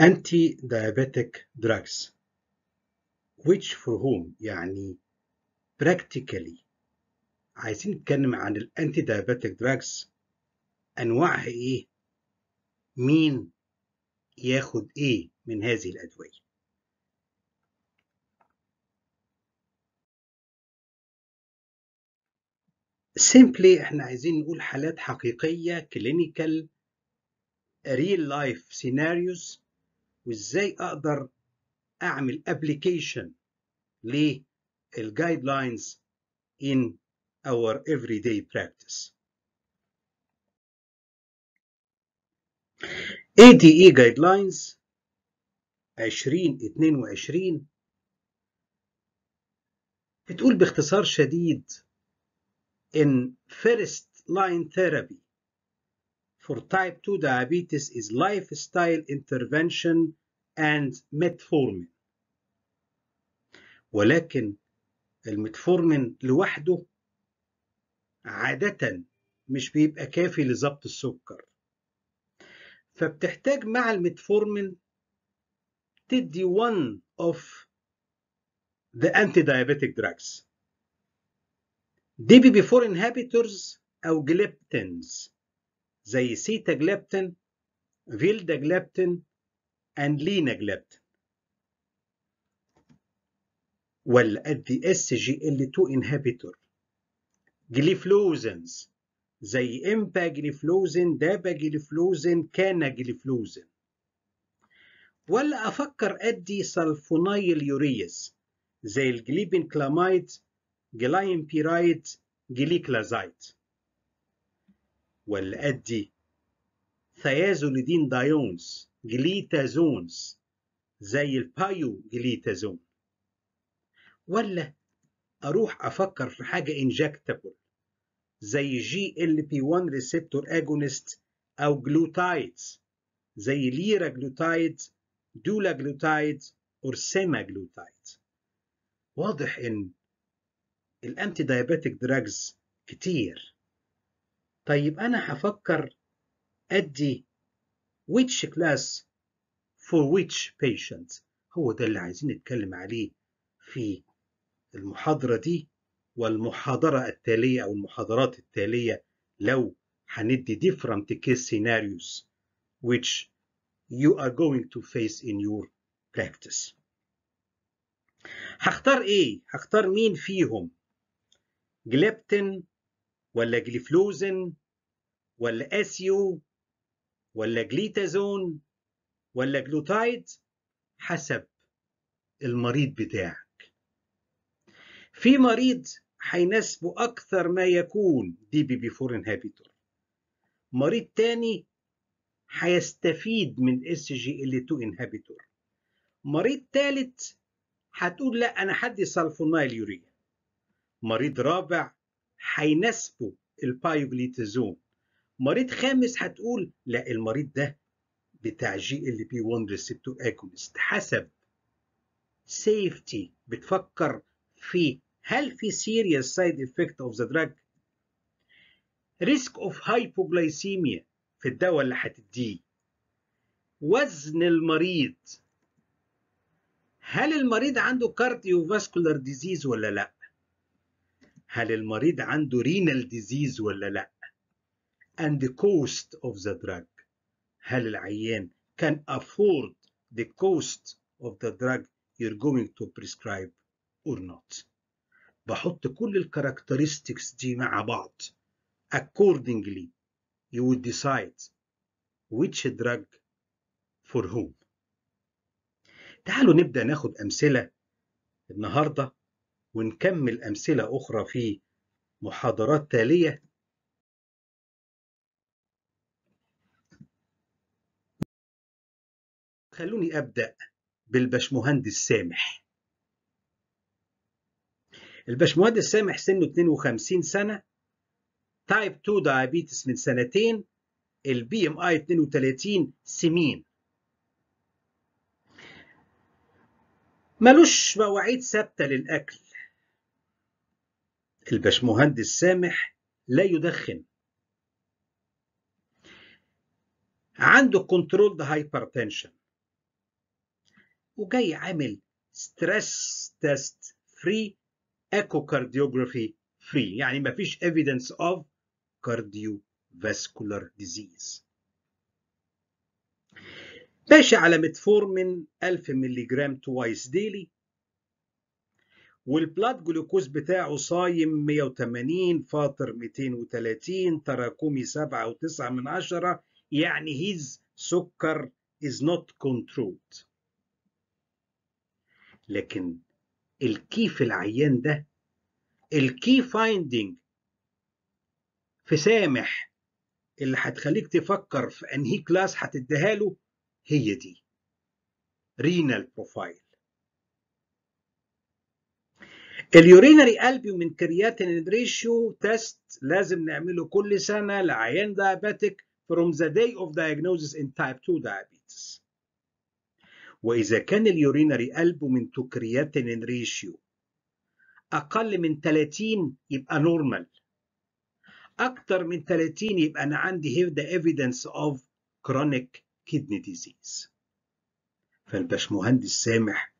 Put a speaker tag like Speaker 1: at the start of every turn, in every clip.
Speaker 1: anti-diabetic drugs which for whom يعني practically عايزين نتكلم عن الانتي diabetic drugs انواعها إيه مين ياخد إيه من هذه الادويه simply إحنا عايزين نقول حالات حقيقيه clinical real life scenarios وازاي أقدر اعمل application للجايد لاينز in our everyday practice. ADE guidelines 2022 بتقول باختصار شديد in first line therapy for type 2 diabetes is lifestyle intervention and metformin ولكن المتفورمين لوحده عادة مش بيبقى كافي لضبط السكر فبتحتاج مع المتفورمين تدي one of the anti-diabetic drugs DPP4 inhibitors أو gliptins زي sitagliptin, vildagliptin and linagliptin ولا ادي إس جي ال 2 انهبيتور جليفلوزنز زي امبا جليفلوزن دابا جليفلوزن كانا جليفلوزن ولا أفكر ادي sulfonylureas زي ال glibenclamide glimepiride gliclazide ولا ادي thiazolidinediones glitazones زي ال pioglitazone. ولا أروح أفكر في حاجة injectable زي GLP 1 receptor agonist أو glutides زي liraglutide dulaglutide أو semaglutide واضح إن ال anti-diabetic drugs كتير. طيب أنا هفكر أدي which class for which patient هو ده اللي عايزين نتكلم عليه في المحاضرة دي والمحاضرة التالية أو المحاضرات التالية لو هندي different case scenarios which you are going to face in your practice. هختار إيه؟ هختار مين فيهم؟ gliptin ولا gliflozin ولا SU ولا glitazone ولا glutide حسب المريض بتاعك. في مريض هيناسبه أكثر ما يكون DPP 4 inhibitor مريض تاني هيستفيد من SGLT 2 inhibitor مريض تالت هتقول لا أنا هدي سلفونايل يوريا. مريض رابع هيناسبه ال pioglitazone. مريض خامس هتقول لا المريض ده بتاع GLP 1 receptor agonist. حسب safety بتفكر في هل في serious side effect of the drug risk of hypoglycemia في الدواء اللي هتديه. وزن المريض. هل المريض عنده cardiovascular disease ولا لا؟ هل المريض عنده renal disease ولا لا and the cost of the drug هل العيان can afford the cost of the drug you're going to prescribe or not بحط كل الكاركترستكس دي مع بعض accordingly you would decide which drug for whom تعالوا نبدأ ناخد أمثلة النهاردة ونكمل أمثلة أخرى في محاضرات تالية. خلوني أبدأ بالبشمهندس سامح. البشمهندس سامح سنه 52 سنة type 2 diabetes من سنتين ال BMI 32 سمين ملوش مواعيد ثابتة للأكل. البشمهندس سامح لا يدخن. عنده controlled hypertension وجاي عامل stress test free echocardiography free. يعني ما فيش evidence of cardiovascular disease. ماشي على ميتفورمين 1000 مللي جرام twice daily وال blood glucose بتاعه صايم 180 فاطر 230 تراكمي 7.9 من عشرة يعني his سكر is not controlled. لكن ال key في العيان ده ال key finding في سامح اللي هتخليك تفكر في انهي class هتديها له هي دي. renal profile ال urinary albumin creatinine ratio test لازم نعمله كل سنة لعيان diabetic from the day of diagnosis in type 2 diabetes. وإذا كان ال urinary albumin to creatinine ratio أقل من 30 يبقى normal أكتر من 30 يبقى أنا عندي here the evidence of chronic kidney disease. فالباشمهندس سامح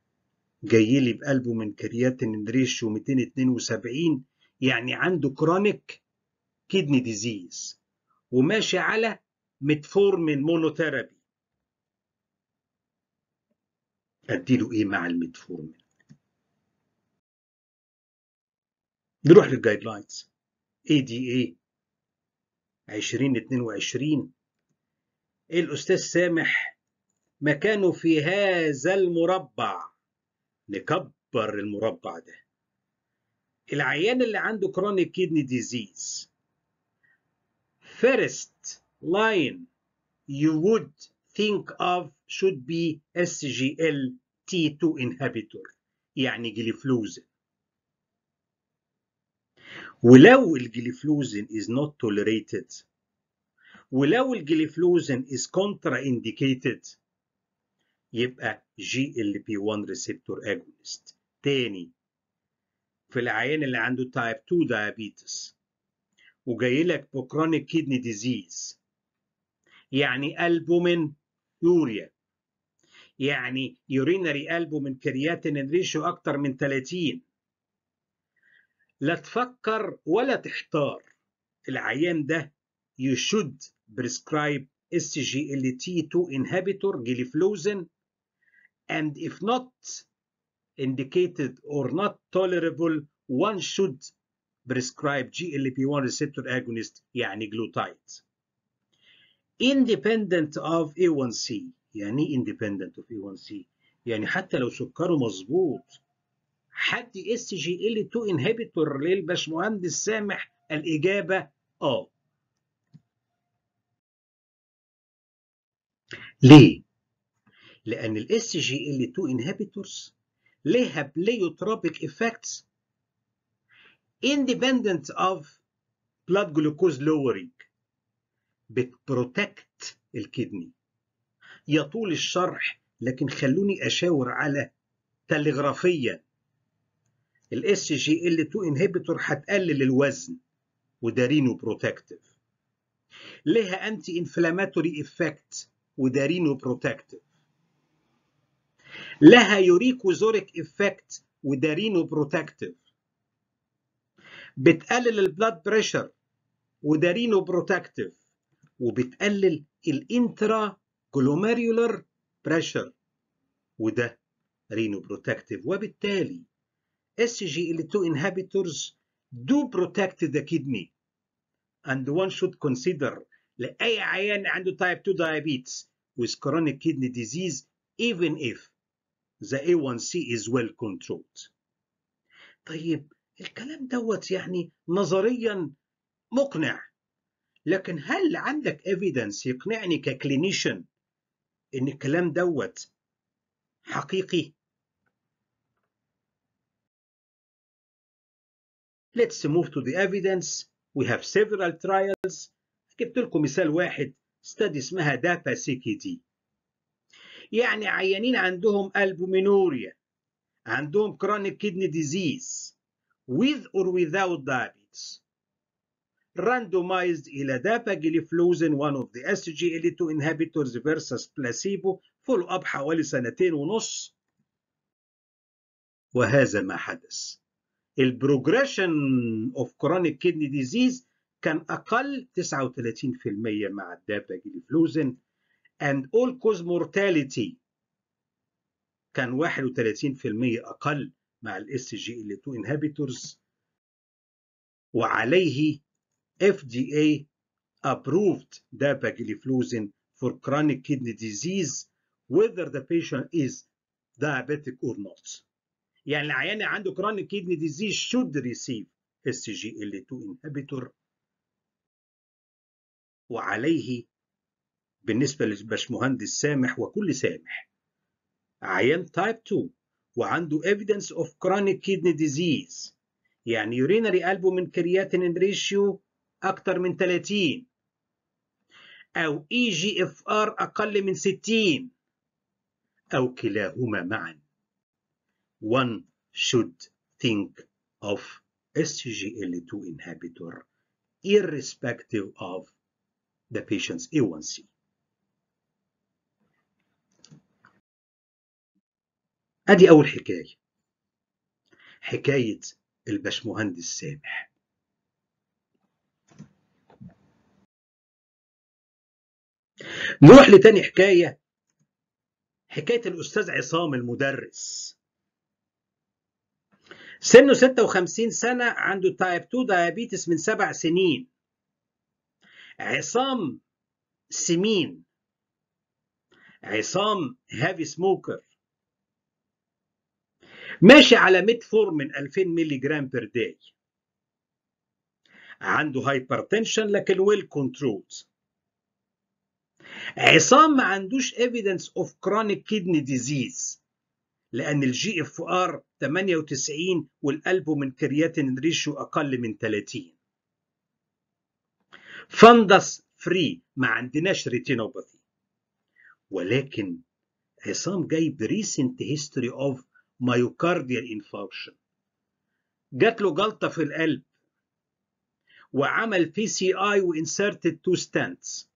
Speaker 1: جاي لي ب albumin creatinine ratio 272 يعني عنده chronic kidney disease وماشي على metformin monotherapy أديله إيه مع الميتفورمين نروح لل guidelines ADA 2022 الأستاذ سامح مكانه في هذا المربع. نكبر المربع ده. العيان اللي عنده chronic kidney disease first line you would think of should be SGLT2 inhibitor يعني gliflozin ولو ال gliflozin is not tolerated ولو ال gliflozin is contraindicated يبقى GLP 1 receptor agonist تاني في العيان اللي عنده type 2 diabetes وجاي لك ب chronic kidney disease يعني albuminuria يعني urinary albumin creatinine ratio أكتر من 30 لا تفكر ولا تحتار. العيان ده you should prescribe SGLT2 inhibitor giliflozin and if not indicated or not tolerable one should prescribe GLP-1 receptor agonist يعني glutide independent of A1C يعني independent of A1C يعني حتى لو سكره مظبوط حد اس جي ال 2 انهبيتور للباشمهندس سامح الاجابه آه ليه لأن ال SGLT 2 inhibitors ليها pleiotropic effects independent of blood glucose lowering بت protect ال kidney يطول الشرح لكن خلوني أشاور على تلغرافيا ال SGL2 inhibitor هتقلل الوزن وده renoprotective لها anti-inflammatory effect وده renoprotective لها uricosuric effect وده renoprotective بتقلل ال blood pressure وده renoprotective وبتقلل ال intraglomerular pressure وده renoprotective وبالتالي SGL2 inhibitors do protect the kidney. And one should consider لأي عيان عنده type 2 diabetes with chronic kidney disease even if the A1C is well controlled. طيب الكلام دوت يعني نظريا مقنع لكن هل عندك evidence يقنعني ك clinician إن الكلام دوت حقيقي؟ Let's move to the evidence. We have several trials. جبت لكم مثال واحد study اسمها سيكي دي. يعني عيانين عندهم البومينوريا عندهم chronic kidney disease with or without diabetes. Randomized إلى dapagliflozin one of the SGLT2 inhibitors versus placebo follow up حوالي سنتين ونص. وهذا ما حدث. ال progression of chronic kidney disease كان أقل 39% مع ال dapagliflozin and all cause mortality كان 31% أقل مع ال SGL2 inhibitors وعليه FDA approved dapagliflozin for chronic kidney disease whether the patient is diabetic or not. يعني العيان عنده chronic kidney disease should receive SGL2 inhibitor وعليه بالنسبة للبشمهندس سامح وكل سامح عيان تايب 2 وعنده evidence of chronic kidney disease يعني urinary albumin creatinine ratio أكتر من 30 أو EGFR أقل من 60 أو كلاهما معا one should think of SGL2 inhibitor irrespective of the patient's A1C. ادي أول حكاية. حكاية البشمهندس سامح. نروح لتاني حكاية. حكاية الأستاذ عصام المدرس. سنه 56 سنة عنده type 2 diabetes من سبع سنين. عصام سمين. عصام heavy smoker ماشي على ميتفورمين 2000 مللي جرام per day عنده hypertension لكن well controlled عصام ما عندوش evidence of chronic kidney disease لأن ال GFR 98 وال albumin creatinine ratio أقل من 30 fundus free ما عندناش retinopathy ولكن عصام جايب recent history of myocardial infarction جات له جلطة في القلب وعمل PCI و inserted two stents وال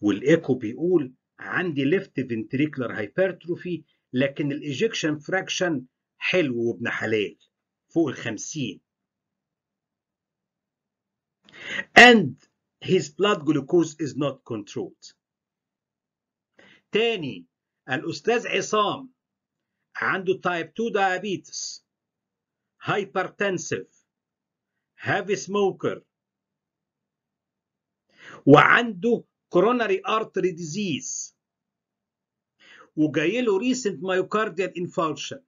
Speaker 1: echo بيقول عندي left ventricular hypertrophy لكن ال ejection fraction حلو وابن حلال فوق ال 50 and his blood glucose is not controlled. تاني الأستاذ عصام عنده تايب 2 diabetes hypertensive heavy smoker وعنده coronary artery disease وجاي له recent myocardial infarction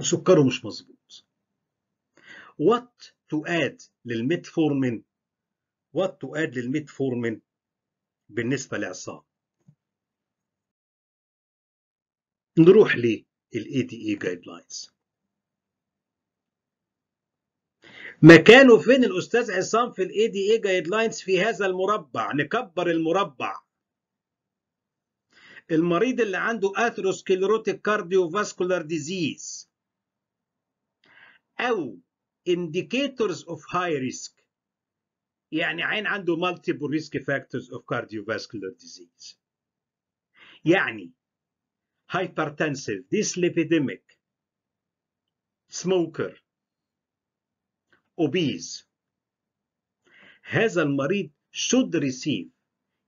Speaker 1: وسكره مش مظبوط what to add للميتفورمين what to add للميتفورمين بالنسبة لعصام نروح لل ADA guidelines مكانه فين الأستاذ عصام في ال ADA guidelines في هذا المربع؟ نكبر المربع. المريض اللي عنده atherosclerotic cardiovascular disease أو indicators of high risk. يعني عين عنده multiple risk factors of cardiovascular disease. يعني hypertensive dyslipidemic smoker obese هذا المريض should receive.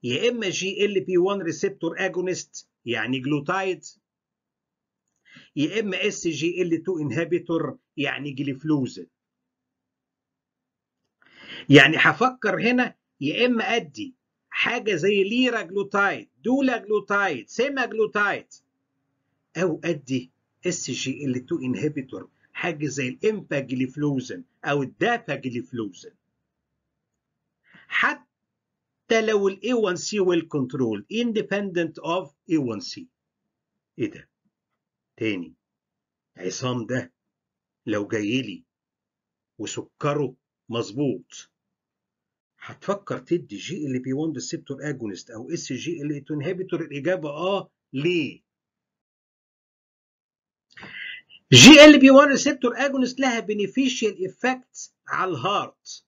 Speaker 1: يا إما جي ال بي 1 ريسبتور اجونست يعني جلوتايد يا إما SGL2 inhibitor يعني gliflozin يعني هفكر هنا يا إما أدي حاجة زي liraglutide dulaglutide semaglutide أو أدي SGL2 inhibitor حاجة زي ال empagliflozin أو ال dapagliflozin حتى لو ال A1C well controlled independent of A1C إيه ده؟ تاني. عصام ده لو جاي لي وسكره مظبوط هتفكر تدي GLP-1 receptor agonist أو SGL2 inhibitor الإجابة آه ليه؟ GLP-1 receptor agonist لها beneficial effect على ال heart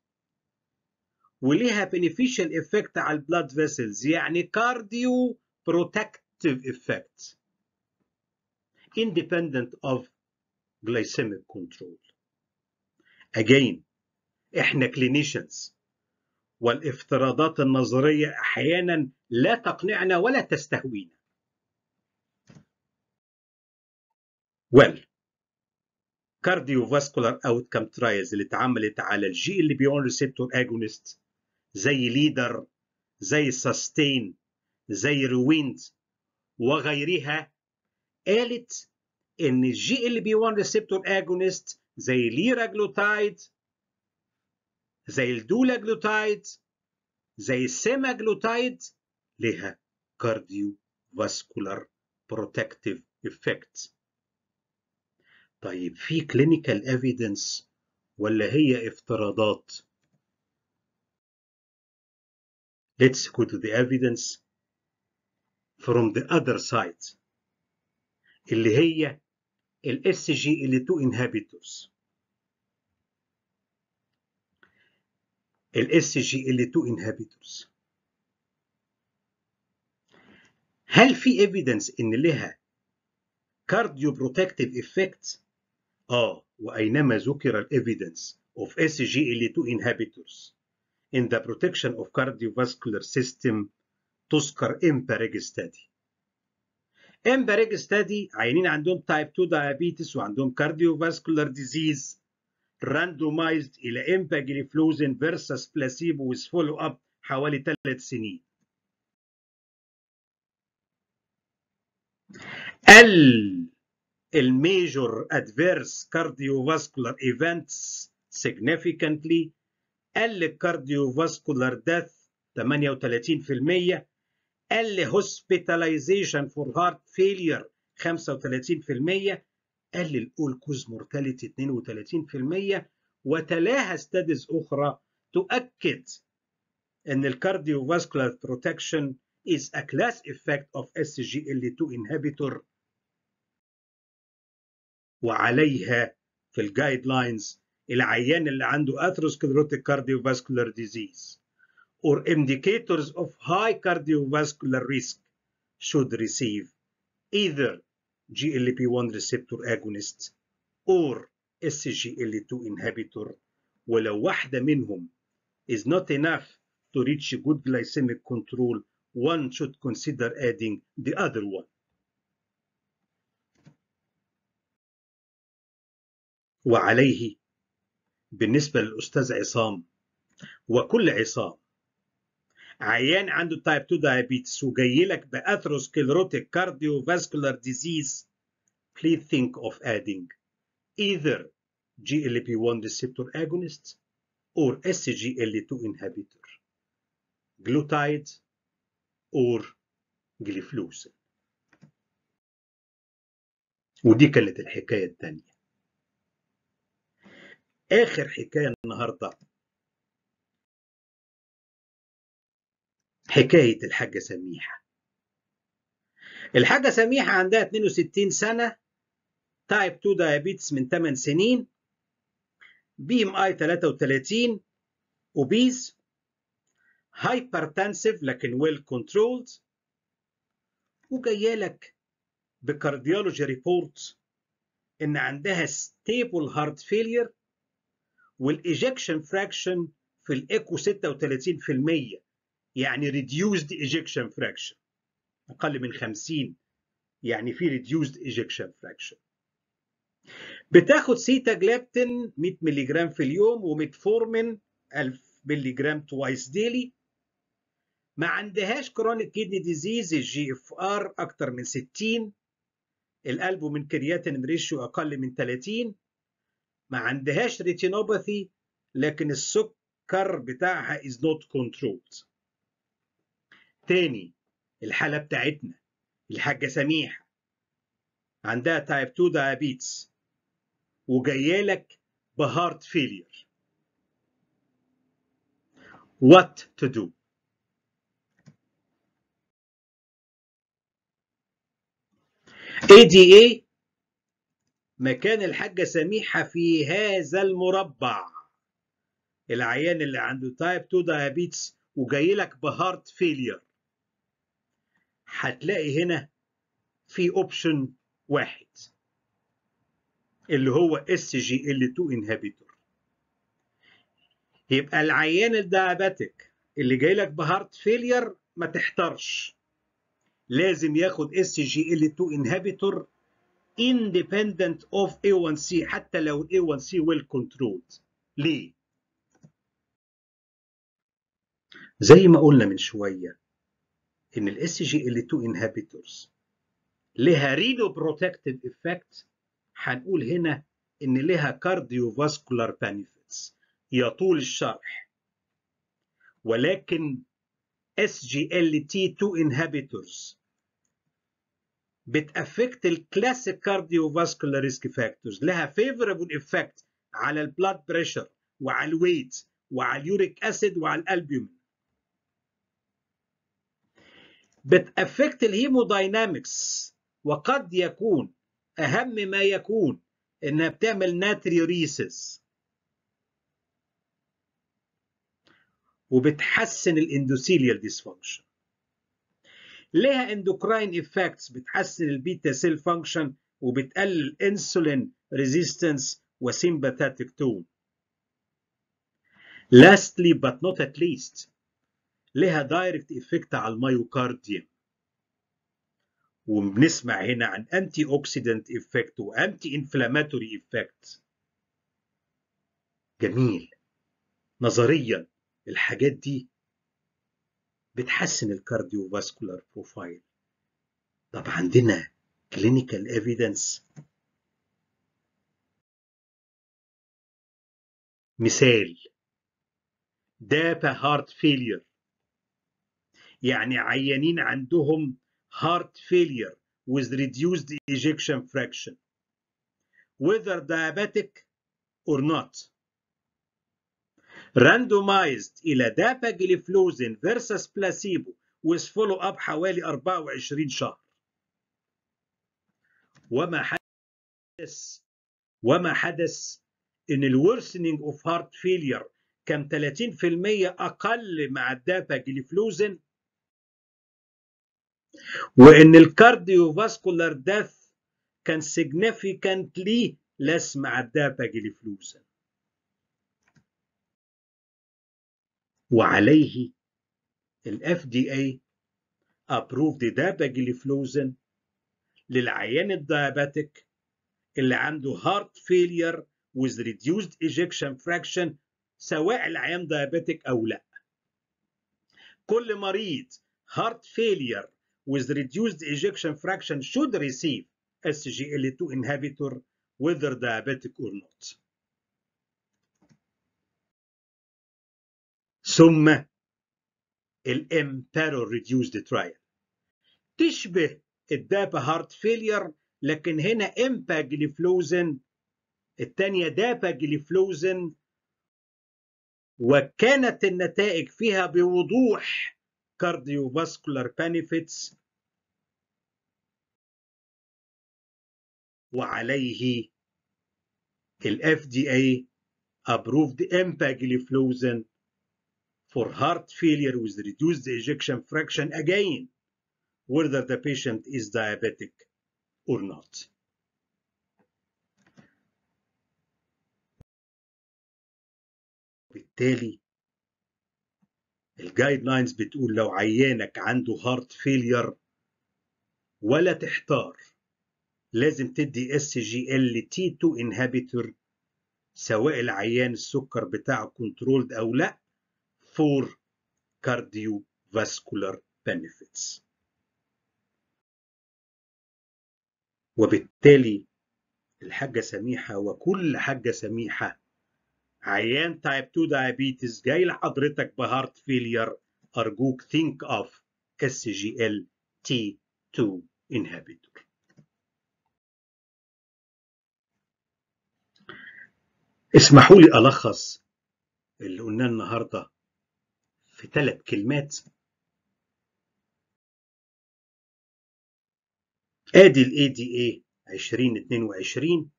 Speaker 1: وليها beneficial effect على ال blood vessels يعني cardio protective effects independent of glycemic control. Again, إحنا clinicians والافتراضات النظرية أحيانا لا تقنعنا ولا تستهوينا. Well, cardiovascular outcome trials اللي اتعملت على ال GLP-1 receptor agonist زي LEADER زي SUSTAIN زي REWIND وغيرها. قالت إن ال GLP-1 receptor agonist زي liraglutide زي ال dulaglutide زي ال semaglutide لها cardiovascular protective effect طيب في clinical evidence ولا هي افتراضات let's go to the evidence from the other side اللي هي ال SGL2 inhibitors ال SGL2 inhibitors هل في evidence ان لها cardioprotective effect؟ آه واينما ذكر ال evidence of SGL2 inhibitors in the protection of cardiovascular system تذكر امباريج ستادي امباريج ستادي عينين عندهم تايب 2 diabetes وعندهم cardiovascular disease randomized إلى empagliflozin versus placebo with follow up حوالي ثلاث سنين قل ال major adverse cardiovascular events significantly قل ال cardiovascular death 38% قل hospitalization for heart failure 35% قل ال all cause mortality 32% وتلاها studies أخرى تؤكد ان ال cardiovascular protection is a class effect of SGL2 inhibitor وعليها في الجايد لاينز العيان اللي عنده atherosclerotic cardiovascular disease or indicators of high cardiovascular risk should receive either GLP-1 receptor agonist or SGL2 inhibitor ولو واحدة منهم is not enough to reach good glycemic control one should consider adding the other one. وعليه بالنسبة للأستاذ عصام وكل عصام عيان عنده تايب 2 diabetes وجاي لك بأثروسكلروتيك cardiovascular disease please think of adding either GLP-1 receptor agonist or SGL2 inhibitor glutide or gliflozin ودي كانت الحكاية الثانية آخر حكاية النهاردة. حكاية الحاجة سميحة. الحاجة سميحة عندها 62 سنة type 2 diabetes من 8 سنين BMI 33 obese hypertensive لكن well controlled وجاية لك ب cardiology report إن عندها stable heart failure وال ejection fraction في الايكو 36% يعني reduced ejection fraction أقل من 50 يعني في reduced ejection fraction بتاخد sitagliptin 100 مللي جرام في اليوم وميتفورمين 1000 مللي جرام twice daily ما عندهاش chronic kidney disease ال GFR أكتر من 60 ال albumin creatinine ratio أقل من 30 ما عندهاش retinopathy لكن السكر بتاعها is not controlled. تاني الحالة بتاعتنا الحاجة سميحة. عندها type 2 diabetes وجاية لك ب heart failure what to do? ADA مكان الحاجة سميحة في هذا المربع. العيان اللي عنده type 2 diabetes وجاي لك ب heart failure هتلاقي هنا في option واحد اللي هو SGLT2 inhibitor يبقى العيان ال diabetic اللي جاي لك ب heart failure ما تحترش لازم ياخد SGLT2 inhibitor independent of A1C حتى لو ال A1C well controlled. ليه؟ زي ما قلنا من ال SGLT2 inhibitors لها protective effect هنقول هنا إن لها cardiovascular benefits يطول الشرح. ولكن SGLT2 inhibitors بت affect ال classic cardiovascular risk factors لها favorable effect على ال blood pressure وعلى ال weight وعلى ال uric acid وعلى ال albumin بت affect ال hemodynamics وقد يكون أهم ما يكون إنها بتعمل natriuresis وبتحسن ال endothelial dysfunction لها endocrine effects بتحسن ال beta cell function وبتقلل ال insulin resistance و sympathetic tone lastly but not at least لها direct effect على ال myocardium وبنسمع هنا عن anti-oxidant effect و anti-inflammatory effect جميل. نظريا الحاجات دي بتحسن ال cardiovascular profile. طب عندنا clinical evidence مثال. DAPA heart failure يعني عيانين عندهم heart failure with reduced ejection fraction. whether diabetic or not. Randomized إلى dapagliflozin versus placebo with follow up حوالي 24 شهر. وما حدث وما حدث إن ال worsening of heart failure كان 30% أقل مع ال dapagliflozin وإن ال cardiovascular death كان significantly less مع ال dapagliflozin وعليه ال FDA approved dapagliflozin للعيان ال diabetic اللي عنده heart failure with reduced ejection fraction سواء العيان diabetic أو لا كل مريض heart failure with reduced ejection fraction should receive SGLT2 inhibitor whether diabetic or not. ثم ال EMPEROR reduced trial. تشبه ال DAPA heart failure لكن هنا empagliflozin الثانية dapagliflozin وكانت النتائج فيها بوضوح cardiovascular benefits. وعليه ال FDA approved empagliflozin for heart failure with reduced ejection fraction again whether the patient is diabetic or not. بالتالي ال guidelines بتقول لو عيانك عنده heart failure ولا تحتار لازم تدي اس جي ال تي 2 انهبيتور سواء العيان السكر بتاعه controlled أو لا cardiovascular benefits وبالتالي الحاجة سميحة وكل حاجة سميحة. عيان type 2 diabetes جاي لحضرتك ب heart failure. أرجوك think of SGLT2 inhibitor. اسمحوا لي ألخص اللي قلناه النهارده. في ثلاث كلمات ادي دي اي 2022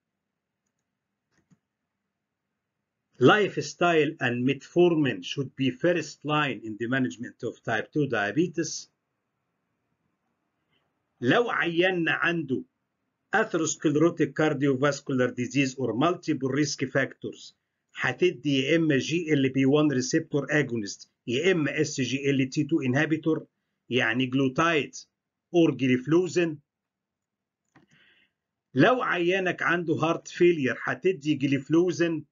Speaker 1: lifestyle and metformin should be first line in the management of type 2 diabetes لو عينا عنده atherosclerotic cardiovascular disease or multiple risk factors هتدي يا اما جي ال بي 1 ريسبتور اجونست يا إما اس جي ال تي 2 انهبيتور يعني glutide or gliflozin لو عيانك عنده heart failure هتدي gliflozin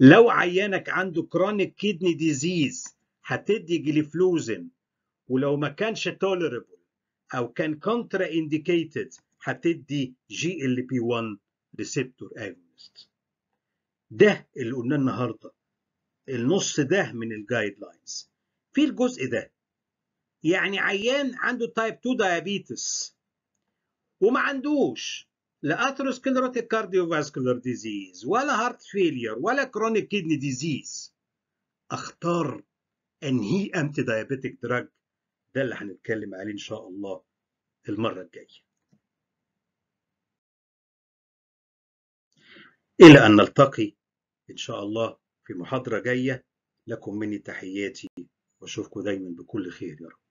Speaker 1: لو عيانك عنده chronic kidney disease هتدي gliflozin ولو ما كانش tolerable أو كان contraindicated هتدي GLP-1 receptor agonist ده اللي قلناه النهارده. النص ده من ال guidelines في الجزء ده يعني عيان عنده type 2 diabetes وما عندوش لا atherosclerotic cardiovascular disease ولا heart failure ولا chronic kidney disease اختار انهي antidiabetic drug ده اللي هنتكلم عليه إن شاء الله المرة الجاية. إلى أن نلتقي إن شاء الله في محاضرة جاية لكم مني تحياتي وأشوفكم دايما بكل خير يا رب.